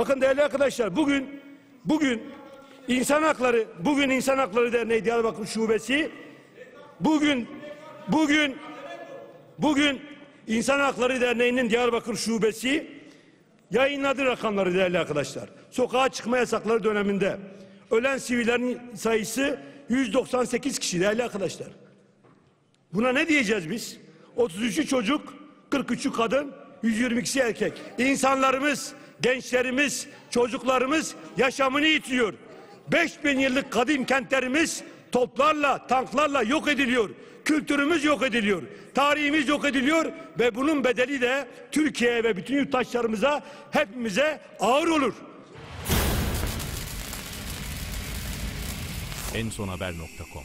Bakın değerli arkadaşlar bugün bugün insan hakları bugün insan hakları derneği Diyarbakır şubesi bugün bugün bugün insan hakları derneğinin Diyarbakır şubesi yayınladı rakamları değerli arkadaşlar. Sokağa çıkma yasakları döneminde ölen sivillerin sayısı 198 kişi değerli arkadaşlar. Buna ne diyeceğiz biz? 33'ü çocuk, 43'ü kadın, 122'si erkek. İnsanlarımız, gençlerimiz, çocuklarımız yaşamını yitiriyor. 5000 yıllık kadim kentlerimiz toplarla, tanklarla yok ediliyor. Kültürümüz yok ediliyor. Tarihimiz yok ediliyor ve bunun bedeli de Türkiye ve bütün yurttaşlarımıza hepimize ağır olur. ensonhaber.com